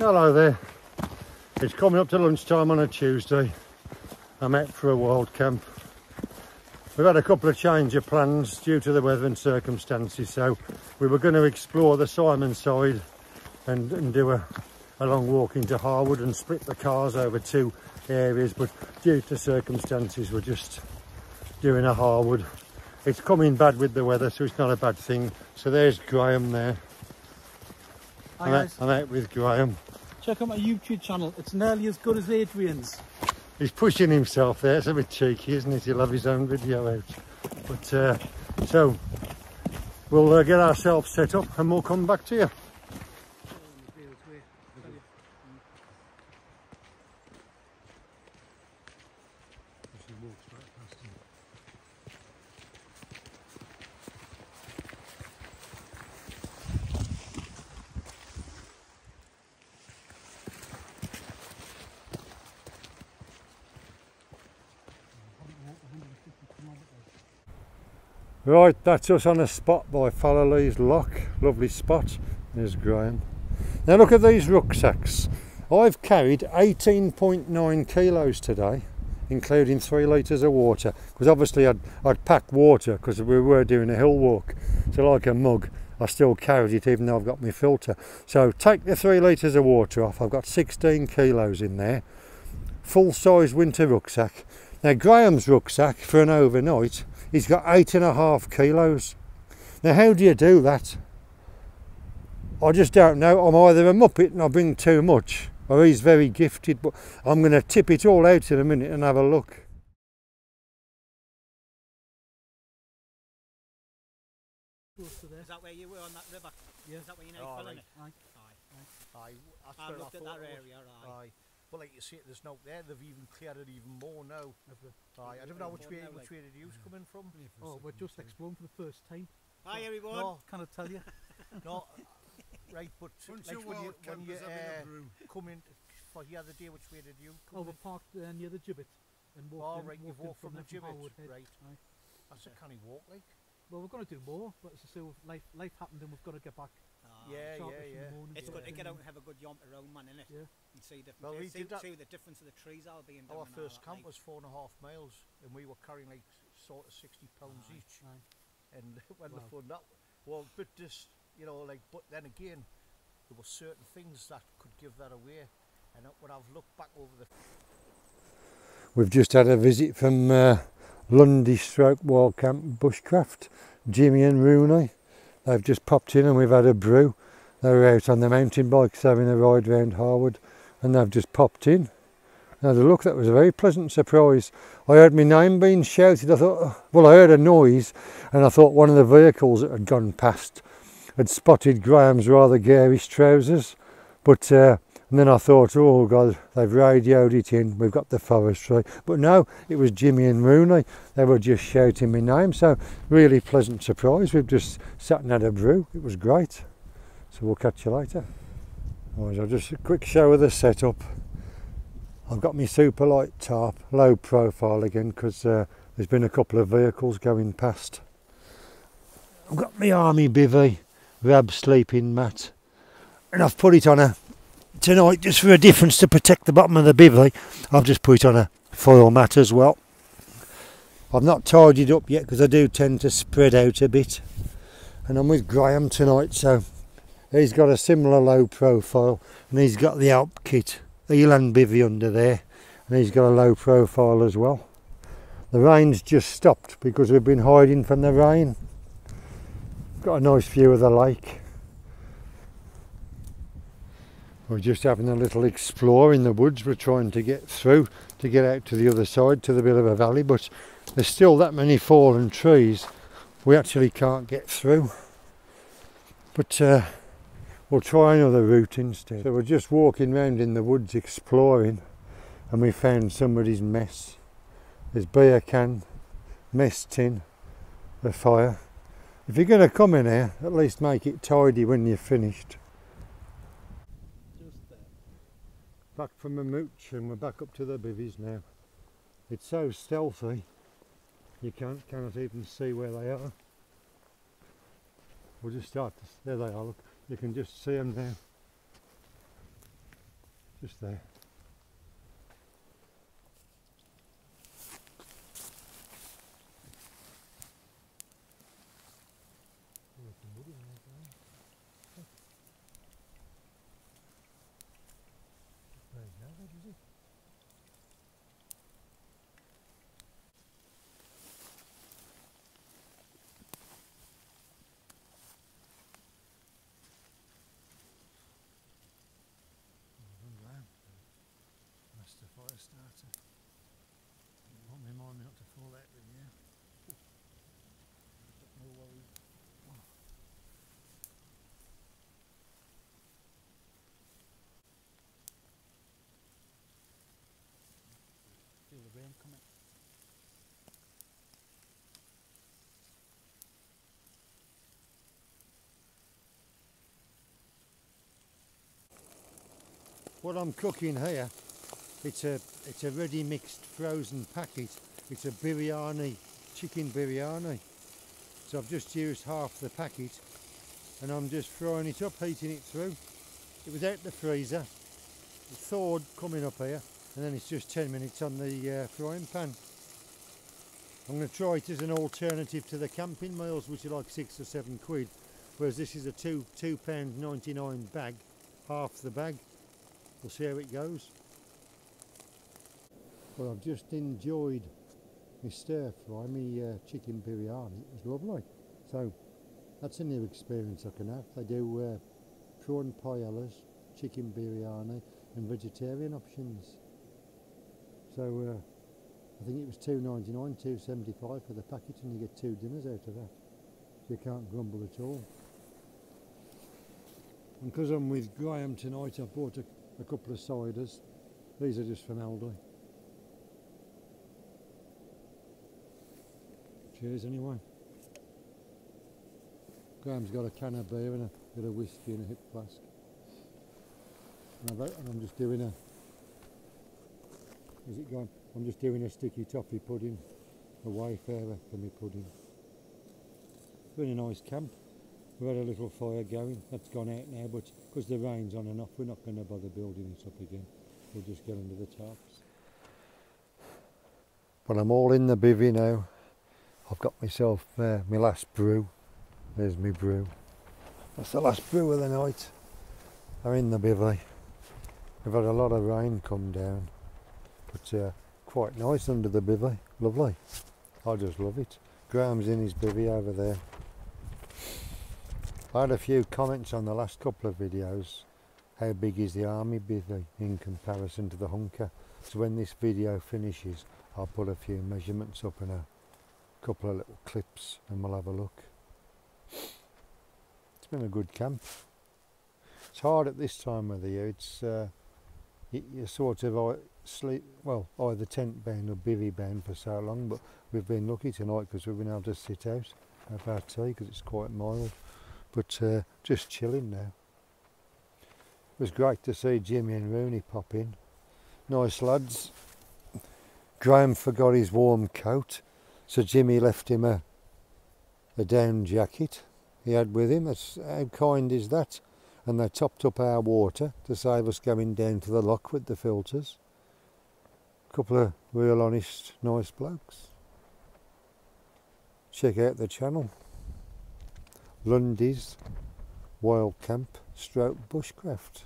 Hello there. It's coming up to lunchtime on a Tuesday. I'm out for a wild camp. We've had a couple of change of plans due to the weather and circumstances, so we were going to explore the Simonside and, and do a, a long walk into Harwood and split the cars over two areas, but due to circumstances, we're just doing a Harwood. It's coming bad with the weather, so it's not a bad thing. So there's Graham there. Hi I'm out, I'm out with Graham. check out my YouTube channel. It's nearly as good as Adrian's. He's pushing himself there. It's a bit cheeky, isn't it? He'll have his own video out. But uh, so we'll uh, get ourselves set up and we'll come back to you. Right, that's us on a spot by Fallowlees Lock. Lovely spot. There's Graham. Now look at these rucksacks. I've carried 18.9 kilos today, including three litres of water. Because obviously I'd, I'd packed water because we were doing a hill walk. So like a mug, I still carried it even though I've got my filter. So take the three litres of water off. I've got 16 kilos in there. Full size winter rucksack. Now Graham's rucksack for an overnight He's got eight and a half kilos. Now, how do you do that? I just don't know. I'm either a muppet and I bring too much, or he's very gifted. But I'm going to tip it all out in a minute and have a look. Close to there. Is that where you were on that river? Yeah. Is that where you know Oh, filling right. it? Aye. Aye. Aye, that's I've I looked at that area, aye. Aye. Well, like you see, there's no there. They've even cleared it even more now. Aye, I don't know which way now, which like. way did you coming from? Oh, we're just exploring for the first time. Hi everyone. No, Can I tell you? no. Right, but Bunch like of when you when you campers having a uh, brew. come in for the other day, which way did you Oh, come we're parked uh, near the gibbet and Oh, walked in, right, you've walked in walked from the gibbet, Harwood right. Aye. That's a canny walk, like. Well, we're going to do more, but as I say, life life happened and we've got to get back. Aye. Yeah, yeah, in the yeah. morning, It's so good to get out and have a good yomp around, man, innit? Yeah. And see different Well, we see, did that- see the difference of the trees I'll be in. Our down and all first that, camp like. was four and a half miles, and we were carrying like sort of sixty pounds Aye. each. Aye. And when Wow. the fun that well, but just you know, like, but then again, there were certain things that could give that away. And when I've looked back over the We've just had a visit from uh, Lundy Stroke Wild Camp Bushcraft, Jimmy and Rooney. They've just popped in and we've had a brew. They were out on the mountain bikes having a ride round Harwood and they've just popped in. Now the look, that was a very pleasant surprise. I heard my name being shouted. I thought, oh, well, I heard a noise and I thought one of the vehicles that had gone past had spotted Graham's rather garish trousers. But uh, and then I thought, oh God, they've radioed it in. We've got the forestry. But no, it was Jimmy and Rooney. They were just shouting my name. So really pleasant surprise. We've just sat and had a brew. It was great. So we'll catch you later. Right, I'll just a quick show of the setup. I've got my super light tarp, low profile again because uh, there's been a couple of vehicles going past. I've got my army bivvy, rab sleeping mat, and I've put it on a tonight just for a difference to protect the bottom of the bivvy. I've just put it on a foil mat as well. I've not tidied up yet because I do tend to spread out a bit. And I'm with Graham tonight, so he's got a similar low profile and he's got the Alpkit, Elan bivvy under there, and he's got a low profile as well. The rain's just stopped because we've been hiding from the rain. Got a nice view of the lake. We're just having a little explore in the woods. We're trying to get through to get out to the other side to the bit of a valley, but there's still that many fallen trees. We actually can't get through. But uh, we'll try another route instead. So we're just walking round in the woods exploring, and we found somebody's mess. There's beer can, mess tin, a fire. If you're going to come in here, at least make it tidy when you're finished. Just there. Back from a mooch and we're back up to the bivvies now. It's so stealthy you can't cannot even see where they are. We'll just start to, there they are, look, you can just see them now. Just there. That's the fire starter. Want me mind me not to fall out with you. No worries. Feel the rain coming. What I'm cooking here, it's a it's a ready mixed frozen packet. It's a biryani, chicken biryani. So I've just used half the packet and I'm just frying it up, heating it through. It was out the freezer, it thawed coming up here and then it's just 10 minutes on the uh, frying pan. I'm going to try it as an alternative to the camping meals which are like six or seven quid whereas this is a two two pound 99 bag, half the bag. We'll see how it goes. Well, I've just enjoyed my stir fry, my uh, chicken biryani. It was lovely. So that's a new experience I can have. They do uh, prawn paellas, chicken biryani, and vegetarian options. So uh, I think it was two ninety nine, two seventy five for the package, and you get two dinners out of that. You can't grumble at all. And because I'm with Graham tonight, I bought a a couple of ciders. These are just from Aldi. Cheers anyway. Graham's got a can of beer and a bit of whiskey in a hip flask. And I'm just doing a. Is it gone? I'm just doing a sticky toffee pudding, a Wayfayrer for me pudding. We're in a nice camp. We've had a little fire going. That's gone out now, but because the rain's on and off, we're not going to bother building it up again. We'll just get under the tarps. But I'm all in the bivvy now. I've got myself uh, my last brew. There's my brew. That's the last brew of the night. I'm in the bivvy. We've had a lot of rain come down, but uh, quite nice under the bivvy. Lovely. I just love it. Graham's in his bivvy over there. I had a few comments on the last couple of videos. How big is the army bivvy in comparison to the Hunka? So when this video finishes, I'll put a few measurements up and a couple of little clips and we'll have a look. It's been a good camp. It's hard at this time of the year. It's uh, you, sort of ei- sleep well either tent bound or bivvy bound for so long, but we've been lucky tonight because we've been able to sit out have our tea because it's quite mild. But uh, just chilling now. It was great to see Jimmy and Rooney pop in. Nice lads. Graham forgot his warm coat, so Jimmy left him a a down jacket he had with him. That's, how kind is that? And they topped up our water to save us going down to the lock with the filters. Couple of real honest, nice blokes. Check out the channel. Lundy's Wild Camp Stroke Bushcraft.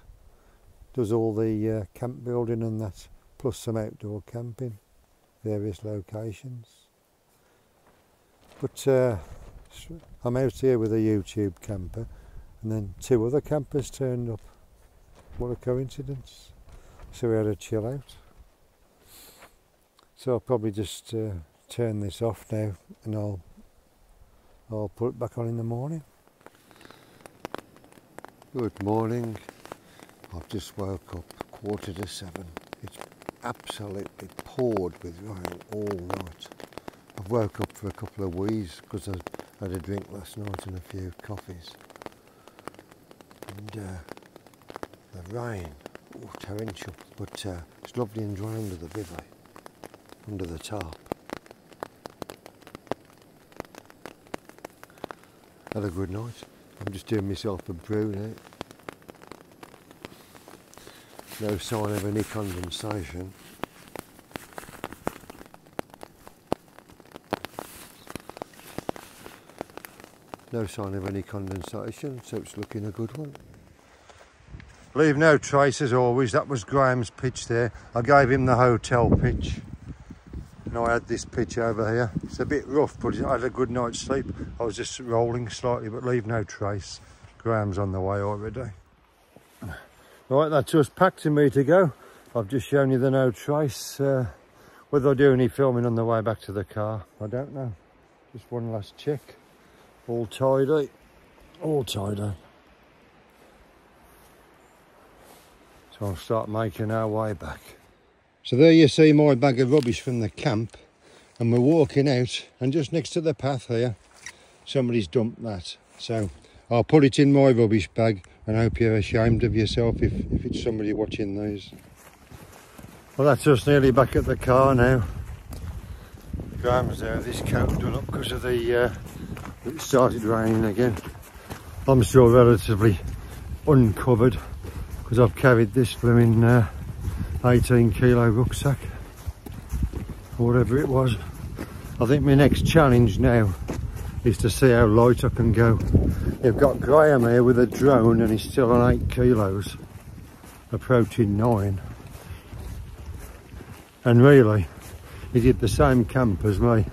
Does all the uh, camp building and that, plus some outdoor camping, various locations. But uh, I'm out here with a YouTube camper, and then two other campers turned up. What a coincidence! So we had a chill out. So I'll probably just uh, turn this off now, and I'll I'll put it back on in the morning. Good morning. I've just woke up quarter to seven. It's absolutely poured with rain all night. I've woke up for a couple of wheeze because I had a drink last night and a few coffees. And uh, the rain, oh, torrential, but uh, it's lovely and dry under the bivvy, under the top. Had a good night. I'm just doing myself a brew eh? now. No sign of any condensation. No sign of any condensation, so it's looking a good one. Leave no trace as always, that was Graham's pitch there. I gave him the hotel pitch. And I had this pitch over here. It's a bit rough, but I had a good night's sleep. I was just rolling slightly, but leave no trace. Graham's on the way already. Right, that's us packed to me to go. I've just shown you the no trace. Uh, whether I do any filming on the way back to the car, I don't know. Just one last check. All tidy. All tidy. So I'll start making our way back. So there you see my bag of rubbish from the camp and we're walking out and just next to the path here somebody's dumped that. So I'll put it in my rubbish bag and hope you're ashamed of yourself if, if it's somebody watching these. Well that's us nearly back at the car now. Graham's there, this coat done up because of the, uh, it started raining again. I'm still relatively uncovered because I've carried this blooming uh, 18 kilo rucksack or whatever it was. I think my next challenge now is to see how light I can go. You've got Graham here with a drone and he's still on 8 kilos, approaching 9. And really, he did the same camp as me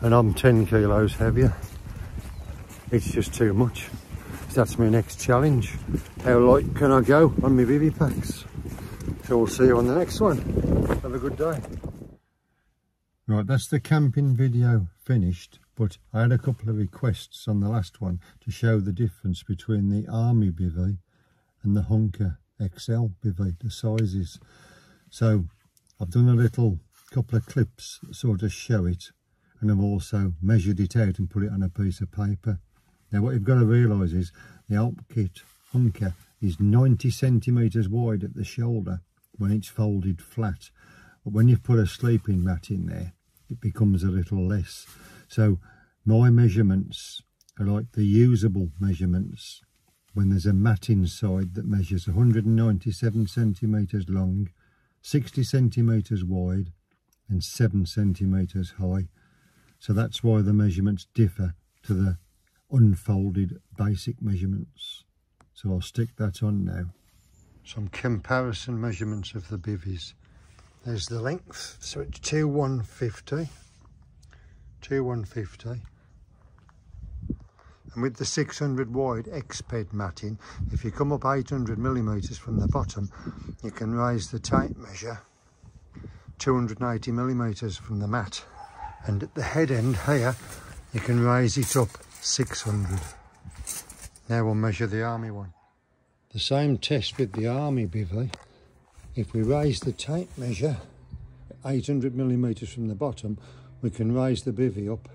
and I'm 10 kilos heavier. It's just too much. That's my next challenge. How light can I go on my bivy packs? So we'll see you on the next one. Have a good day. Right, that's the camping video finished, but I had a couple of requests on the last one to show the difference between the Army bivvy and the Hunka XL bivvy, the sizes. So I've done a little couple of clips sort of show it and I've also measured it out and put it on a piece of paper. Now what you've got to realise is the Alp Kit Hunka is 90 centimetres wide at the shoulder when it's folded flat. But when you put a sleeping mat in there, it becomes a little less. So my measurements are like the usable measurements when there's a mat inside that measures 197 centimetres long, 60 centimetres wide and 7 centimetres high. So that's why the measurements differ to the unfolded basic measurements. So I'll stick that on now some comparison measurements of the bivvies. There's the length, so it's 2150, 2150. And with the 600 wide Exped matting, if you come up 800 millimetres from the bottom, you can raise the tape measure 280 millimetres from the mat. And at the head end here, you can raise it up 600. Now we'll measure the army one. The same test with the army bivy. If we raise the tape measure 800 millimetres from the bottom, we can raise the bivy up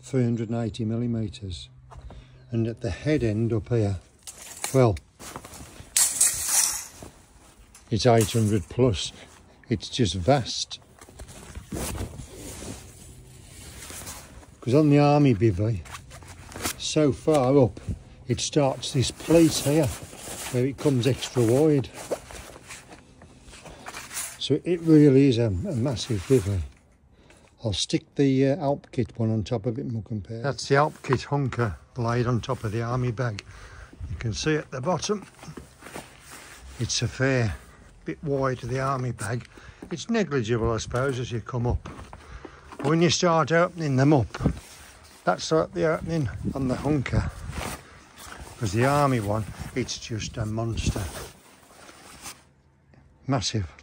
380 millimetres. And at the head end up here, well, it's 800 plus. It's just vast. Because on the army bivy, so far up, it starts this pleat here where it comes extra wide. So it really is a, a massive bivy. I'll stick the uh, Alpkit one on top of it and we'll compare. That's the Alp Kit Hunka laid on top of the army bag. You can see at the bottom, it's a fair bit wide to the army bag. It's negligible, I suppose, as you come up. When you start opening them up, that's like the opening on the Hunka. Because the army one, it's just a monster. Massive.